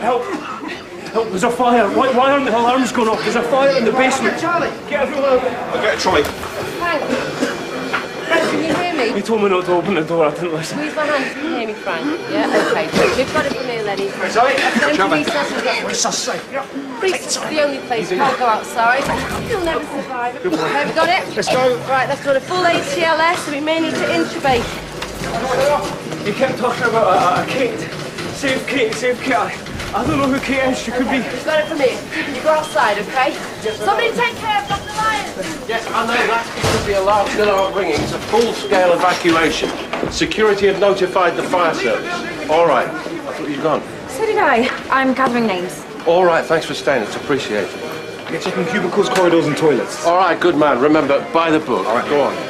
Help! Help, there's a fire. Why, why aren't the alarms going off? There's a fire in the basement. Charlie! Get everyone out. I'll get a trolley. Frank. Frank, can you hear me? He told me not to open the door. I didn't listen. Squeeze my hand. Can you hear me, Frank? Yeah, okay. We've got it from here, Lenny. Sorry? Empty recess we've got- Where's Sussex? Police is the only place you can't go outside. You'll never survive. Okay, we got it? Let's go. Right, let's do a full ACLS, so we may need to intubate. You kept talking about a, a Kate. Save Kate, save Kate. I, I don't know who Kate is. She could be. We've got it from here. You go outside, okay? Somebody take care of Dr. Lyons. Yes, I know that. It could be a last minute ringing. It's a full-scale evacuation. Security have notified the fire service. All right. I thought you'd gone. So did I. I'm gathering names. All right, thanks for staying. It's appreciated. Get checking cubicles, corridors, and toilets. All right, good man. Remember, by the book. All right. Go on.